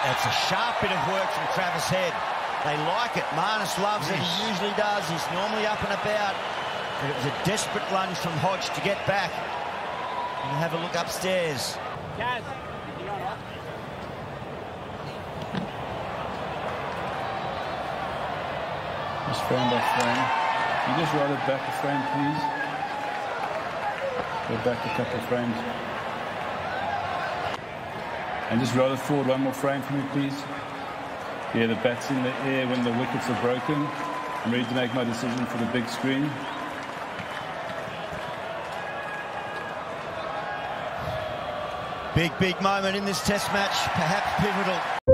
It's a sharp bit of work from Travis Head. They like it. Marnus loves it. He usually does. He's normally up and about. But it was a desperate lunge from Hodge to get back. And have a look upstairs. Kaz. Just frame by frame. Can you just roll it back a frame, please? Go back a couple of frames. And just roll it forward one more frame for me, please. Yeah, the bat's in the air when the wickets are broken. I'm ready to make my decision for the big screen. Big, big moment in this test match, perhaps pivotal.